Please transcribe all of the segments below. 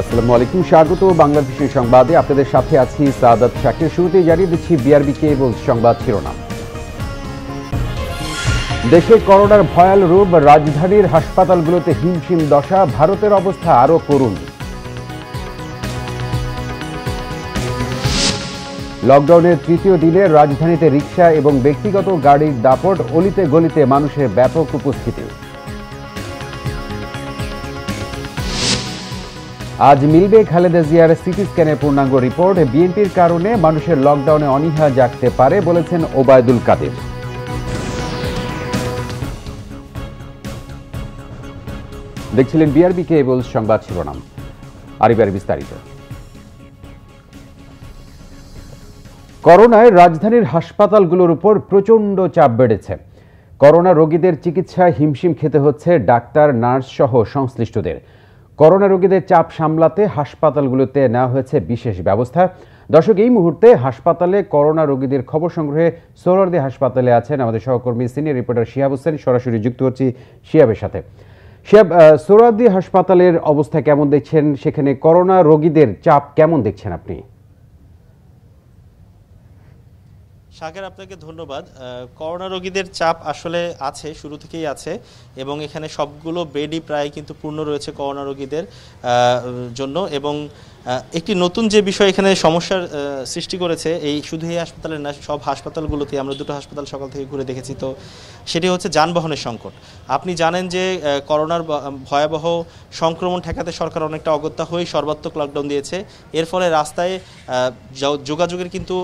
আসসালামু আলাইকুম। স্বাগত বাংলাদেশের সংবাদে। আপনাদের সাথে আছি সাদাত শাকির শুরুতেই জানিয়ে দিচ্ছি বিআরবি কেবল সংবাদ শিরোনাম। দেশে করোনার ভয়াল রূপ রাজধানীর হাসপাতালগুলোতে হিমশিম দশা, ভারতের অবস্থা আরও করুন লকডাউনের তৃতীয় দিনে রাজধানীতে রিকশা এবং ব্যক্তিগত গাড়ির দাপট, অলিতে গলিতে মানুষের ব্যাপক উপস্থিতি। আজ মিলবে খালেদা জিয়ার সিটি স্ক্যানের পূর্ণাঙ্গ রিপোর্ট। বিএনপির কারণে মানুষের লকডাউনে অনীহা জাগতে পারে বলেছেন ওবায়দুল কাদের। দেখছিলেন বিআরবি কেবল সংবাদ শিরোনাম। আরিবার বিস্তারিত। করোনায় রাজধানীর হাসপাতালগুলোর উপর প্রচণ্ড চাপ বেড়েছে। করোনা রোগীদের চিকিৎসায় হিমশিম খেতে হচ্ছে ডাক্তার, নার্স সহ সংশ্লিষ্টদের। করোনা রোগীদের চাপ সামলাতে হাসপাতালগুলোতে নেওয়া হয়েছে বিশেষ ব্যবস্থা। দর্শক, এই মুহূর্তে হাসপাতালে করোনা রোগীদের খবর সংগ্রহে সোহরদি হাসপাতালে আছেন আমাদের সহকর্মী সিনিয়র রিপোর্টার শিহাব হোসেন। সরাসরি যুক্ত হচ্ছি শিয়াবের সাথে। শিহাব সোহরাদি হাসপাতালের অবস্থা কেমন দেখছেন? সেখানে করোনা রোগীদের চাপ কেমন দেখছেন আপনি? শাকের, আপনাকে ধন্যবাদ। করোনা রোগীদের চাপ আসলে আছে, শুরু থেকেই আছে, এবং এখানে সবগুলো বেডই প্রায় কিন্তু পূর্ণ রয়েছে করোনা রোগীদের জন্য, এবং একটি নতুন যে বিষয় এখানে সমস্যার সৃষ্টি করেছে, এই শুধু এই হাসপাতালে না, সব হাসপাতালগুলোতে আমরা দুটো হাসপাতাল সকাল থেকে ঘুরে দেখেছি, তো সেটি হচ্ছে যানবাহনের সংকট। আপনি জানেন যে করোনার ভয়াবহ সংক্রমণ ঠেকাতে সরকার অনেকটা অগত্যা হয়ে সর্বাত্মক লকডাউন দিয়েছে। এর ফলে রাস্তায় যোগাযোগের কিন্তু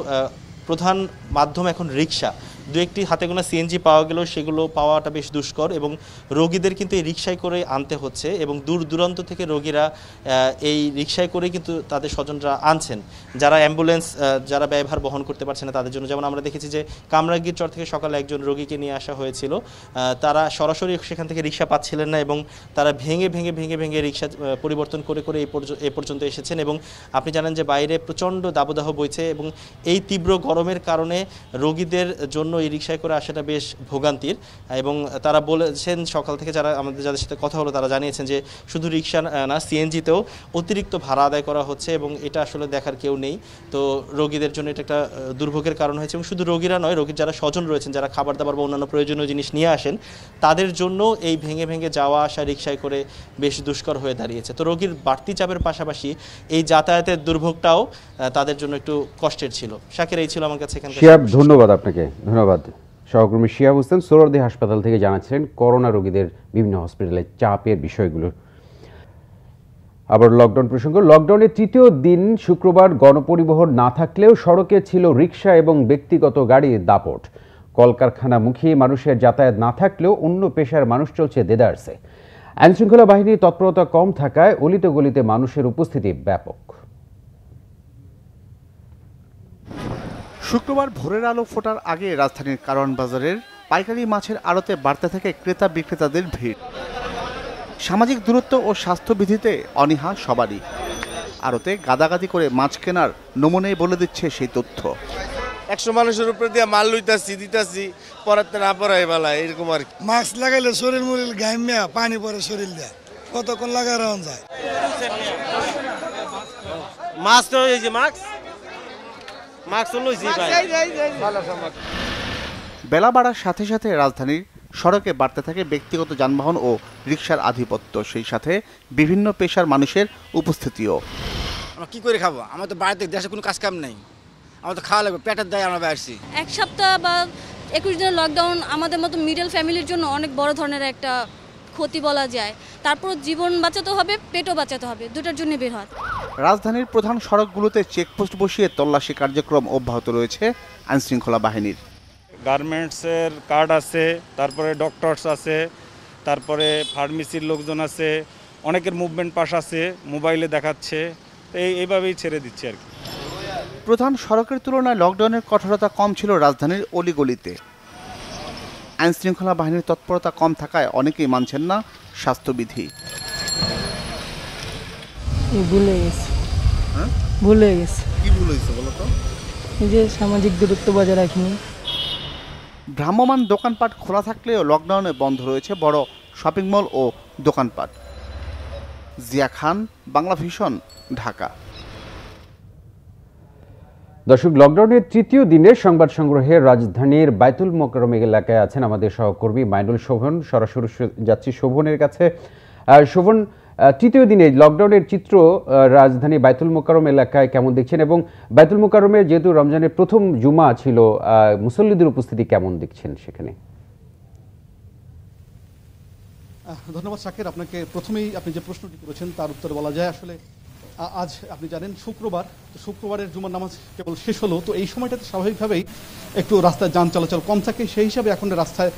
প্রধান মাধ্যম এখন রিক্সা দু একটি হাতে গোনা সিএনজি পাওয়া গেলেও সেগুলো পাওয়াটা বেশ দুষ্কর এবং রোগীদের কিন্তু এই রিক্সায় করে আনতে হচ্ছে এবং দূর দূরান্ত থেকে রোগীরা এই রিক্সায় করে কিন্তু তাদের স্বজনরা আনছেন। যারা অ্যাম্বুলেন্স যারা ব্যয়ভার বহন করতে পারছে না তাদের জন্য। যেমন আমরা দেখেছি যে কামরাঙ্গীর চর থেকে সকালে একজন রোগীকে নিয়ে আসা হয়েছিল। তারা সরাসরি সেখান থেকে রিক্সা পাচ্ছিলেন না এবং তারা ভেঙে ভেঙে ভেঙে ভেঙে রিক্সা পরিবর্তন করে করে এ পর্যন্ত এসেছেন এবং আপনি জানেন যে বাইরে প্রচণ্ড দাবদাহ বইছে এবং এই তীব্র গরমের কারণে রোগীদের জন্য এই রিক্সায় করে আসাটা বেশ ভোগান্তির। এবং তারা বলেছেন, সকাল থেকে যারা আমাদের, যাদের সাথে কথা হলো, তারা জানিয়েছেন যে শুধু রিক্সা না সিএনজিতেও অতিরিক্ত ভাড়া আদায় করা হচ্ছে এবং এটা আসলে দেখার কেউ নেই। তো রোগীদের জন্য এটা একটা দুর্ভোগের কারণ হয়েছে এবং শুধু রোগীরা নয়, রোগীর যারা স্বজন রয়েছেন, যারা খাবার দাবার বা অন্যান্য প্রয়োজনীয় জিনিস নিয়ে আসেন, তাদের জন্য এই ভেঙে ভেঙে যাওয়া আসা রিক্সায় করে বেশ দুষ্কর হয়ে দাঁড়িয়েছে। তো রোগীর বাড়তি চাপের পাশাপাশি এই যাতায়াতের দুর্ভোগটাও তাদের জন্য একটু কষ্টের ছিল। শাকের, এই ছিল আমার কাছে শিয়াব, ধন্যবাদ আপনাকে। ধন্যবাদ। সহকর্মী শিয়াব হোসেন সোহরাদি হাসপাতাল থেকে জানাচ্ছিলেন, করোনা রোগীদের বিভিন্ন হসপিটালে চাপের বিষয়গুলো। আবার লকডাউন প্রসঙ্গ, লকডাউনের তৃতীয় দিন শুক্রবার গণপরিবহন না থাকলেও সড়কে ছিল রিক্সা এবং ব্যক্তিগত গাড়ির দাপট। কলকারখানামুখী মানুষের যাতায়াত না থাকলেও অন্য পেশার মানুষ চলছে দেদারসে। আইনশৃঙ্খলা বাহিনীর তৎপরতা কম থাকায় অলিতে গলিতে মানুষের উপস্থিতি ব্যাপক। শুক্রবার ভোরের আলো ফোটার আগে রাজধানীর কারওয়ান বাজারের পাইকারি মাছের আড়তে বাড়তে থাকে ক্রেতা বিক্রেতাদের ভিড়। সামাজিক দূরত্ব ও স্বাস্থ্যবিধিতে অনীহা সবারই। আড়তে গাদাগাদি করে মাছ কেনার নমুনেই বলে দিচ্ছে সেই তথ্য। একশো মানুষের উপরে দিয়ে মাল লইতাছি দিতাছি পরাতে না পরাই বেলা এরকম আর। মাস্ক লাগাইলে শরীর মরিল গাইমিয়া পানি পরে শরীর দেয়। কতক্ষণ লাগাই রাখা যায়? মাছ তো এই যে মাছ মাছ বেলা বাড়ার সাথে সাথে রাজধানীর সড়কে বাড়তে থাকে ব্যক্তিগত যানবাহন ও রিক্সার আধিপত্য সেই সাথে বিভিন্ন পেশার মানুষের উপস্থিতিও। আমরা কি করে খাব? আমার তো বাড়িতে দেশে কোনো কাজ কাম নেই। আমার তো খাওয়া লাগবে পেটের দায় আমরা আসছি এক সপ্তাহ বা একুশ দিনের লকডাউন আমাদের মতো মিডল ফ্যামিলির জন্য অনেক বড় ধরনের একটা ক্ষতি বলা যায়। তারপর জীবন বাঁচাতে হবে পেটও বাঁচাতে হবে। দুটার জন্য বের হয় রাজধানীর প্রধান সড়কগুলোতে চেকপোস্ট বসিয়ে তল্লাশি কার্যক্রম অব্যাহত রয়েছে আইনশৃঙ্খলা বাহিনীর। গার্মেন্টসের কার্ড আছে তারপরে ডক্টরস আছে তারপরে ফার্মেসির লোকজন আছে অনেকের মুভমেন্ট পাস আছে মোবাইলে দেখাচ্ছে এই এইভাবেই ছেড়ে দিচ্ছে আর কি। প্রধান সড়কের তুলনায় লকডাউনের কঠোরতা কম ছিল রাজধানীর অলিগলিতে। আইনশৃঙ্খলা বাহিনীর তৎপরতা কম থাকায় অনেকেই মানছেন না স্বাস্থ্যবিধি। ভুলে গেছে। ভুলে গেছে। কি ভুল হয়েছে বলো তো? যে সামাজিক দূরত্ব বজায় রাখিনি। ভ্রাম্যমান দোকানপাট খোলা থাকলেও লকডাউনে বন্ধ রয়েছে বড় শপিং মল ও দোকানপাট। জিয়া খান বাংলা ভিশন ঢাকা। দর্শক, লকডাউনের তৃতীয় দিনে সংবাদ সংগ্রহে রাজধানীর বাইতুল মোকরম এলাকায় আছেন আমাদের সহকর্মী মাইনুল শোভন। সরাসরি যাচ্ছি শোভনের কাছে। শোভন তৃতীয় দিনে লকডাউনের চিত্র রাজধানী বাইতুল মোকারম এলাকায় কেমন দেখছেন এবং বাইতুল মোকারমে যেহেতু রমজানের প্রথম জুমা ছিল মুসল্লিদের উপস্থিতি কেমন দেখছেন সেখানে? ধন্যবাদ শাকের আপনাকে প্রথমেই আপনি যে প্রশ্নটি করেছেন, তার উত্তরে বলা যায়। আসলে আজ আপনি জানেন শুক্রবার, তো শুক্রবারের জুমার নামাজ কেবল শেষ হলো, তো এই সময়টাতে স্বাভাবিকভাবেই একটু রাস্তায় যান চলাচল কম থাকে। সেই হিসাবে এখন রাস্তায়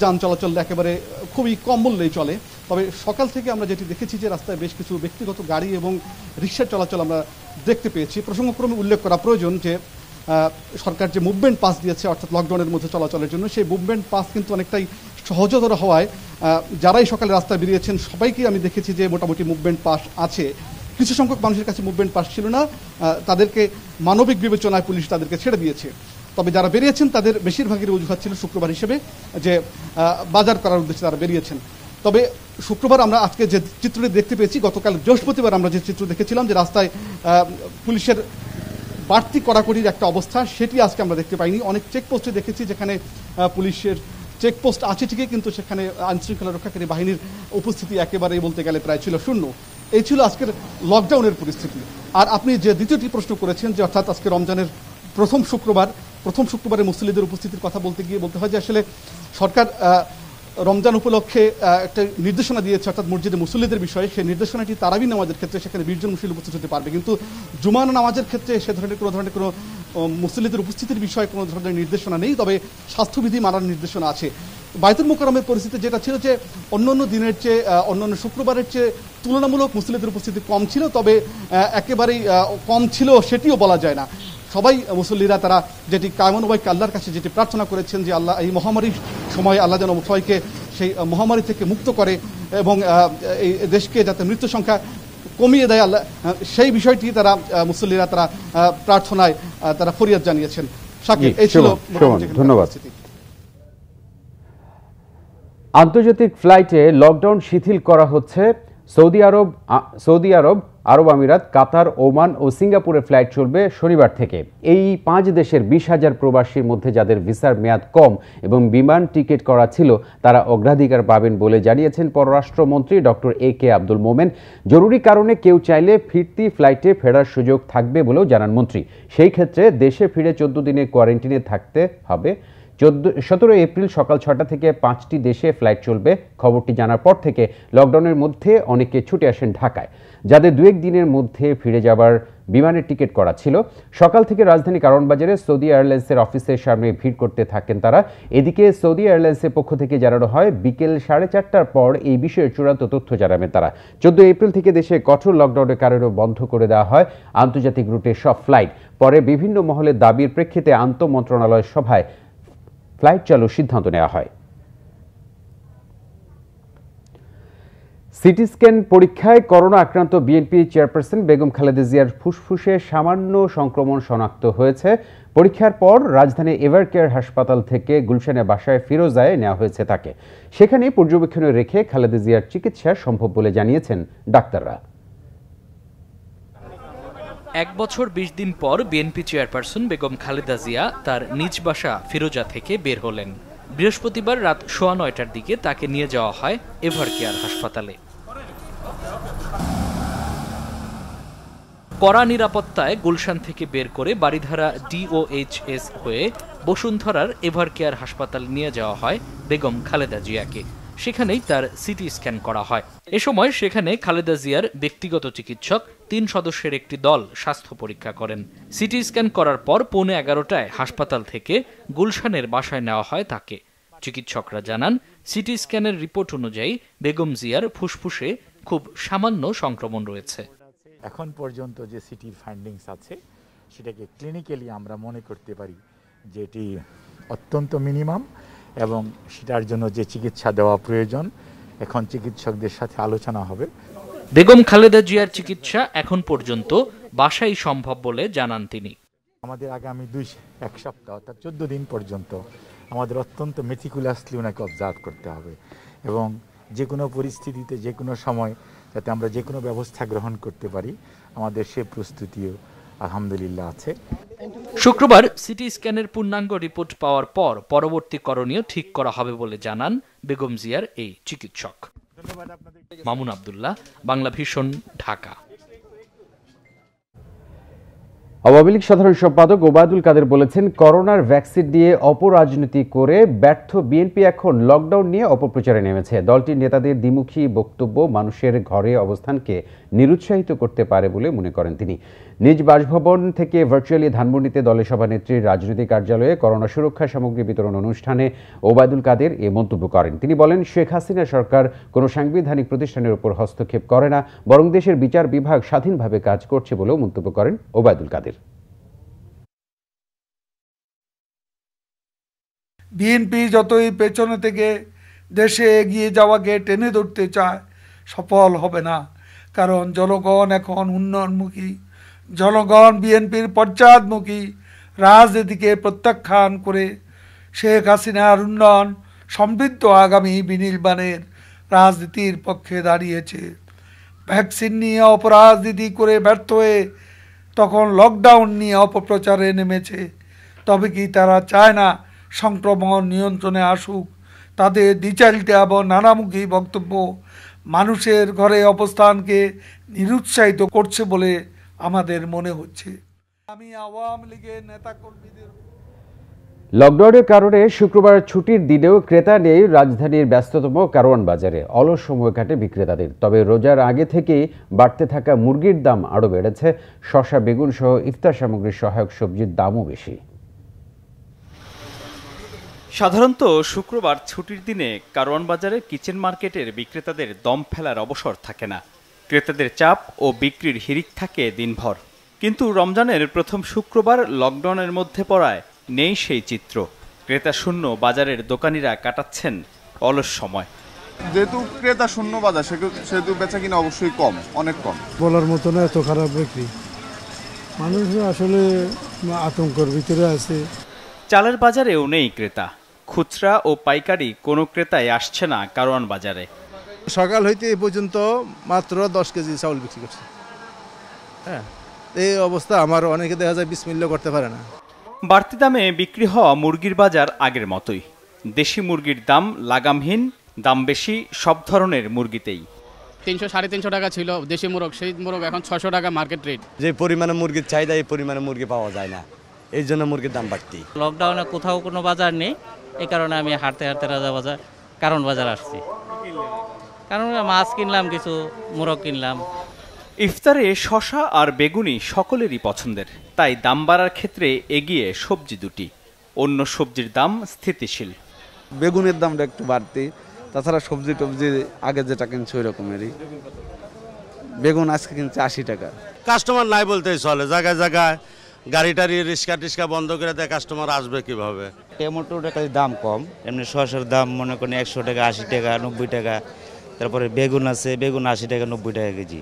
যান চলাচল একেবারে খুবই কম বললেই চলে। তবে সকাল থেকে আমরা যেটি দেখেছি যে রাস্তায় বেশ কিছু ব্যক্তিগত গাড়ি এবং রিক্সার চলাচল আমরা দেখতে পেয়েছি। প্রসঙ্গক্রমে উল্লেখ করা প্রয়োজন যে সরকার যে মুভমেন্ট পাস দিয়েছে, অর্থাৎ লকডাউনের মধ্যে চলাচলের জন্য, সেই মুভমেন্ট পাস কিন্তু অনেকটাই সহজতর হওয়ায় যারাই সকালে রাস্তায় বেরিয়েছেন, সবাইকেই আমি দেখেছি যে মোটামুটি মুভমেন্ট পাস আছে। কিছু সংখ্যক মানুষের কাছে মুভমেন্ট পাস ছিল না তাদেরকে মানবিক বিবেচনায় পুলিশ তাদেরকে ছেড়ে দিয়েছে। তবে যারা বেরিয়েছেন, তাদের বেশিরভাগের অজুহাত ছিল শুক্রবার হিসেবে যে বাজার করার উদ্দেশ্যে তারা বেরিয়েছেন। তবে শুক্রবার আমরা আজকে যে চিত্রটি দেখতে পেয়েছি, গতকাল বৃহস্পতিবার আমরা যে চিত্র দেখেছিলাম যে রাস্তায় পুলিশের বাড়তি কড়াকড়ির একটা অবস্থা, সেটি আজকে আমরা দেখতে পাইনি। অনেক চেকপোস্টে দেখেছি যেখানে পুলিশের চেকপোস্ট আছে ঠিকই, কিন্তু সেখানে আইনশৃঙ্খলা রক্ষাকারী বাহিনীর উপস্থিতি একেবারেই বলতে গেলে প্রায় ছিল শূন্য। এই ছিল আজকের লকডাউনের পরিস্থিতি। আর আপনি যে দ্বিতীয়টি প্রশ্ন করেছেন, যে অর্থাৎ আজকে রমজানের প্রথম শুক্রবার, প্রথম শুক্রবারে মুসলিদের উপস্থিতির কথা বলতে গিয়ে বলতে হয় যে আসলে সরকার রমজান উপলক্ষে একটা নির্দেশনা দিয়েছে, অর্থাৎ মসজিদে মুসল্লিদের বিষয়ে। সেই নির্দেশনাটি তারাবি নামাজের ক্ষেত্রে সেখানে বিশজন মুসলিম উপস্থিত হতে পারবে। কিন্তু জুমানা নামাজের ক্ষেত্রে সে ধরনের কোনো ধরনের কোনো মুসল্লিদের উপস্থিতির বিষয়ে কোনো ধরনের নির্দেশনা নেই। তবে স্বাস্থ্যবিধি মানার নির্দেশনা আছে। বাইতুল মোকারমের পরিস্থিতি যেটা ছিল যে অন্য অন্য দিনের চেয়ে অন্যান্য শুক্রবারের চেয়ে তুলনামূলক মুসল্লিদের উপস্থিতি কম ছিল তবে একেবারেই কম ছিল সেটিও বলা যায় না। সবাই মুসল্লিরা তারা যেটি কায়মনোবাইকে আল্লাহর কাছে যেটি প্রার্থনা করেছেন যে আল্লাহ এই মহামারীর সময় আল্লাহ যেন সবাইকে সেই মহামারী থেকে মুক্ত করে এবং এই দেশকে যাতে মৃত্যু সংখ্যা কমিয়ে দেয় আল্লাহ সেই বিষয়টি তারা মুসল্লিরা তারা প্রার্থনায় তারা ফরিয়াদ জানিয়েছেন। শাকিব জি, এই ছিল ধন্যবাদ। আন্তর্জাতিক ফ্লাইটে লকডাউন শিথিল করা হচ্ছে। সৌদি আরব সৌদি আরব আরব আমিরাত, কাতার, ওমান ও সিঙ্গাপুরের ফ্লাইট চলবে শনিবার থেকে। এই পাঁচ দেশের বিশ হাজার প্রবাসীর মধ্যে যাদের ভিসার মেয়াদ কম এবং বিমান টিকিট করা ছিল, তারা অগ্রাধিকার পাবেন বলে জানিয়েছেন পররাষ্ট্রমন্ত্রী ডক্টর এ কে আব্দুল মোমেন। জরুরি কারণে কেউ চাইলে ফিরতি ফ্লাইটে ফেরার সুযোগ থাকবে বলেও জানান মন্ত্রী। সেই ক্ষেত্রে দেশে ফিরে চোদ্দ দিনের কোয়ারেন্টিনে থাকতে হবে। চোদ্দ সতেরো এপ্রিল সকাল ছটা থেকে পাঁচটি দেশে ফ্লাইট চলবে। খবরটি জানার পর থেকে লকডাউনের মধ্যে অনেকে ছুটে আসেন ঢাকায়। যাদের দু দিনের মধ্যে ফিরে যাবার বিমানের টিকিট করা ছিল। সকাল থেকে রাজধানী কারণবাজারে সৌদি এয়ারলাইন্সের অফিসের সামনে ভিড় করতে থাকেন তারা। এদিকে সৌদি এয়ারলাইন্সের পক্ষ থেকে জানানো হয়, বিকেল সাড়ে চারটার পর এই বিষয়ে চূড়ান্ত তথ্য জানাবেন তারা। চোদ্দ এপ্রিল থেকে দেশে কঠোর লকডাউনের কারণে বন্ধ করে দেওয়া হয় আন্তর্জাতিক রুটের সব ফ্লাইট। পরে বিভিন্ন মহলের দাবির প্রেক্ষিতে আন্তঃ মন্ত্রণালয় সভায় ফ্লাইট চালুর সিদ্ধান্ত নেওয়া হয়। সিটি স্ক্যান পরীক্ষায় করোনা আক্রান্ত বিএনপি চেয়ারপারসন বেগম খালেদা জিয়ার ফুসফুসে সামান্য সংক্রমণ শনাক্ত হয়েছে। পরীক্ষার পর রাজধানী এভার কেয়ার হাসপাতাল থেকে গুলশানের বাসায় ফিরোজায় নেওয়া হয়েছে তাকে। সেখানে পর্যবেক্ষণে রেখে খালেদা জিয়ার চিকিৎসা সম্ভব বলে জানিয়েছেন ডাক্তাররা। এক বছর বিশ দিন পর বিএনপি চেয়ারপারসন বেগম খালেদা জিয়া তার নিজ বাসা ফিরোজা থেকে বের হলেন। বৃহস্পতিবার রাত সোয়া নয়টার দিকে তাকে নিয়ে যাওয়া হয় এভার কেয়ার হাসপাতালে। কড়া নিরাপত্তায় গুলশান থেকে বের করে বাড়িধারা ডিওএইচএস হয়ে বসুন্ধরার এভার কেয়ার হাসপাতাল নিয়ে যাওয়া হয় বেগম খালেদা জিয়াকে। সেখানেই তার সিটি স্ক্যান করা হয়। এ সময় সেখানে খালেদা জিয়ার ব্যক্তিগত চিকিৎসক তিন সদস্যের একটি দল স্বাস্থ্য পরীক্ষা করেন। সিটি স্ক্যান করার পর পৌনে এগারোটায় হাসপাতাল থেকে গুলশানের বাসায় নেওয়া হয় তাকে। চিকিৎসকরা জানান, সিটি স্ক্যানের রিপোর্ট অনুযায়ী বেগম জিয়ার ফুসফুসে খুব সামান্য সংক্রমণ রয়েছে। এখন পর্যন্ত যে সিটির ফাইন্ডিংস আছে, সেটাকে ক্লিনিক্যালি আমরা মনে করতে পারি যে এটি অত্যন্ত মিনিমাম এবং সেটার জন্য যে চিকিৎসা দেওয়া প্রয়োজন, এখন চিকিৎসকদের সাথে আলোচনা হবে। বেগম খালেদা জিয়ার চিকিৎসা এখন পর্যন্ত বাসাই সম্ভব বলে জানান তিনি। আমাদের আগামী দুই এক সপ্তাহ অর্থাৎ চোদ্দ দিন পর্যন্ত আমাদের অত্যন্ত মেথিকুলাসলি ওনাকে অবজার্ভ করতে হবে এবং যে কোনো পরিস্থিতিতে যে কোনো সময় যাতে আমরা যে কোনো ব্যবস্থা গ্রহণ করতে পারি আমাদের সে প্রস্তুতিও আলহামদুলিল্লাহ আছে। শুক্রবার সিটি স্ক্যানের পূর্ণাঙ্গ রিপোর্ট পাওয়ার পর পরবর্তী করণীয় ঠিক করা হবে বলে জানান বেগম জিয়ার এই চিকিৎসক। মামুন আবদুল্লাহ বাংলা ভীষণ ঢাকা। আওয়ামী লীগ সাধারণ সম্পাদক ওবায়দুল কাদের বলেছেন করোনার ভ্যাকসিন দিয়ে অপরাজনীতি করে ব্যর্থ বিএনপি এখন লকডাউন নিয়ে অপপ্রচারে নেমেছে। দলটির নেতাদের দ্বিমুখী বক্তব্য মানুষের ঘরে অবস্থানকে নিরুৎসাহিত করতে পারে বলে মনে করেন তিনি। নিজ বাসভবন থেকে ভার্চুয়ালি ধানমন্ডিতে দলের সভানেত্রীর রাজনৈতিক কার্যালয়ে করোনা সুরক্ষা সামগ্রী বিতরণ অনুষ্ঠানে ওবায়দুল কাদের এ মন্তব্য করেন। তিনি বলেন, শেখ হাসিনা সরকার কোনো সাংবিধানিক প্রতিষ্ঠানের উপর হস্তক্ষেপ করে না, বরং দেশের বিচার বিভাগ স্বাধীনভাবে কাজ করছে বলেও মন্তব্য করেন ওবায়দুল কাদের। বিএনপি যতই পেছনে থেকে দেশে এগিয়ে যাওয়াকে টেনে ধরতে চায়, সফল হবে না। কারণ জনগণ এখন উন্নয়নমুখী। জনগণ বিএনপির পশ্চাদমুখী। রাজনীতিকে প্রত্যাখ্যান করে শেখ হাসিনার উন্নয়ন সমৃদ্ধ আগামী বিনির্মাণের রাজনীতির পক্ষে দাঁড়িয়েছে। ভ্যাকসিন নিয়ে অপরাজনীতি করে ব্যর্থ হয়ে তখন লকডাউন নিয়ে অপপ্রচারে নেমেছে। তবে কি তারা চায় না সংক্রমণ নিয়ন্ত্রণে আসুক? তাদের দ্বিচারিতা এবং নানামুখী বক্তব্য মানুষের ঘরে অবস্থানকে নিরুৎসাহিত করছে বলে আমাদের মনে হচ্ছে। আমি আওয়ামী লীগের নেতাকর্মীদের লকডাউনের কারণে শুক্রবার ছুটির দিনেও ক্রেতা নেই রাজধানীর ব্যস্ততম কারওয়ান বাজারে। অলস সময় কাটে বিক্রেতাদের। তবে রোজার আগে থেকেই বাড়তে থাকা মুরগির দাম আরও বেড়েছে। শশা বেগুন সহ ইফতার সামগ্রীর সহায়ক সবজির দামও বেশি। সাধারণত শুক্রবার ছুটির দিনে কারওয়ান বাজারে কিচেন মার্কেটের বিক্রেতাদের দম ফেলার অবসর থাকে না। ক্রেতাদের চাপ ও বিক্রির হিরিক থাকে দিনভর। কিন্তু রমজানের প্রথম শুক্রবার লকডাউনের মধ্যে পড়ায় নেই সেই চিত্র। ক্রেতা শূন্য বাজারের দোকানিরা কাটাচ্ছেন অলস সময়। যেহেতু ক্রেতা শূন্য বাজার সেহেতু বেচা কিনা অবশ্যই কম অনেক কম। বলার মতো না এত খারাপ বিক্রি। মানুষ আসলে আতঙ্কের ভিতরে আছে। চালের বাজারেও নেই ক্রেতা। খুচরা ও পাইকারি কোনো ক্রেতাই আসছে না কারওয়ান বাজারে। সকাল হইতে এই পর্যন্ত মাত্র দশ কেজি চাউল বিক্রি করছে। হ্যাঁ এই অবস্থা আমার অনেকে দেখা যায় বিসমিল্লা করতে পারে না। বাড়তি দামে বিক্রি হওয়া মুরগির বাজার আগের মতোই। দেশি মুরগির দাম লাগামহীন দাম বেশি সব ধরনের মুরগিতেই। তিনশো সাড়ে তিনশো টাকা ছিল দেশি মোরগ সেই মোরগ এখন ছশো টাকা মার্কেট রেট। যে পরিমাণে মুরগির চাহিদা এই পরিমাণে মুরগি পাওয়া যায় না। এই জন্য মুরগির দাম বাড়তি। লকডাউনে কোথাও কোনো বাজার নেই এই কারণে আমি হাঁটতে হাঁটতে রাজা বাজার কারণ বাজার আসছি। কারণ মাছ কিনলাম কিছু মোরগ কিনলাম। ইফতারে শশা আর বেগুনি সকলেরই পছন্দের তাই দাম বাড়ার ক্ষেত্রে এগিয়ে সবজি দুটি। অন্য সবজির দাম স্থিতিশীল। বেগুনের দামটা একটু বাড়তি তাছাড়া সবজি টবজি আগে যেটা কিনছে ওই রকমেরই বেগুন আজকে কিনছে আশি টাকা। কাস্টমার নাই বলতেই চলে জায়গায় জায়গায় গাড়ি টাড়ি রিক্সা টিক্সা বন্ধ করে দেয় কাস্টমার আসবে কীভাবে? টমেটোর খালি দাম কম এমনি শসার দাম মনে করেন একশো টাকা আশি টাকা নব্বই টাকা তারপরে বেগুন আছে বেগুন আশি টাকা নব্বই টাকা কেজি।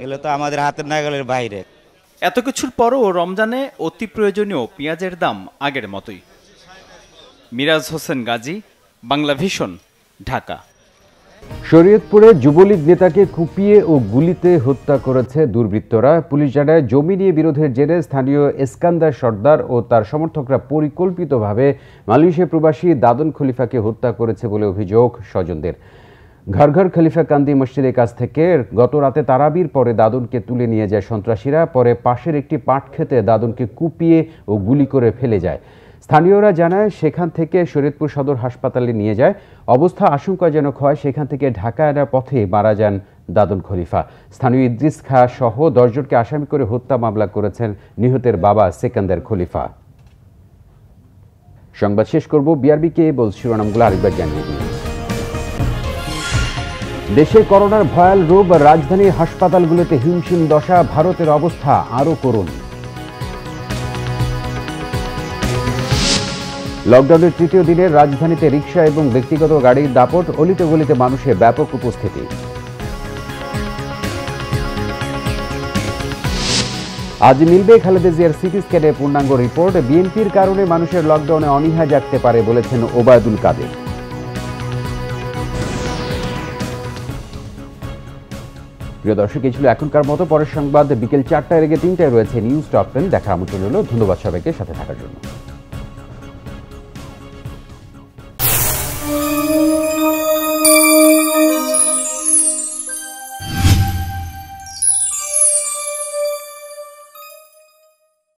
এগুলো তো আমাদের হাতের নাগালের বাইরে। এত কিছুর পরও রমজানে অতি প্রয়োজনীয় পেঁয়াজের দাম আগের মতোই। মিরাজ হোসেন গাজী বাংলা ভিশন ঢাকা। শরীয়তপুরে যুবলীগ নেতাকে কুপিয়ে ও গুলিতে হত্যা করেছে দুর্বৃত্তরা। পুলিশ জানায়, জমি নিয়ে বিরোধের জেরে স্থানীয় এসকান্দার সর্দার ও তার সমর্থকরা পরিকল্পিতভাবে মালয়েশিয়া প্রবাসী দাদন খলিফাকে হত্যা করেছে বলে অভিযোগ স্বজনদের। ঘর ঘর খলিফা কান্দি মসজিদের কাছ থেকে গত রাতে তারাবির পরে দাদনকে তুলে নিয়ে যায় সন্ত্রাসীরা। পরে পাশের একটি পাট খেতে দাদনকে কুপিয়ে ও গুলি করে ফেলে যায়। স্থানীয়রা জানায় সেখান থেকে শরীয়তপুর সদর হাসপাতালে নিয়ে যায়। অবস্থা আশঙ্কাজনক হয় সেখান থেকে ঢাকা আনার পথে মারা যান দাদন খলিফা। স্থানীয় ইদ্রিস খা সহ দশজনকে আসামি করে হত্যা মামলা করেছেন নিহতের বাবা সেকান্দার খলিফা। সংবাদ শেষ করব বিআরবি কে বল শিরোনামগুলো আরেকবার জানিয়ে দিই। দেশে করোনার ভয়াল রোগ রাজধানীর হাসপাতালগুলোতে হিমশিম দশা, ভারতের অবস্থা আরও করুন লকডাউনের তৃতীয় দিনে রাজধানীতে রিক্সা এবং ব্যক্তিগত গাড়ির দাপট, অলিতে গলিতে মানুষের ব্যাপক উপস্থিতি। আজ মিলবে খালেদা জিয়ার সিটি স্ক্যানে পূর্ণাঙ্গ রিপোর্ট। বিএনপির কারণে মানুষের লকডাউনে অনীহা জাগতে পারে বলেছেন ওবায়দুল কাদের। প্রিয় দর্শক, এই ছিল এখনকার মতো। পরের সংবাদ বিকেল চারটায় রেগে তিনটায় রয়েছে নিউজ টপ টেন। দেখা আমন্ত্রণ ধন্যবাদ সবাইকে সাথে থাকার জন্য।